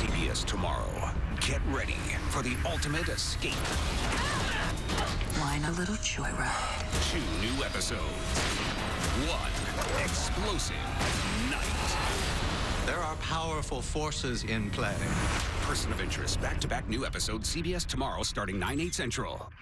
CBS tomorrow. Get ready for the ultimate escape. Wine a little joyride. Two new episodes. One explosive night. There are powerful forces in play. Person of interest. Back to back new episodes. CBS tomorrow starting 9 8 Central.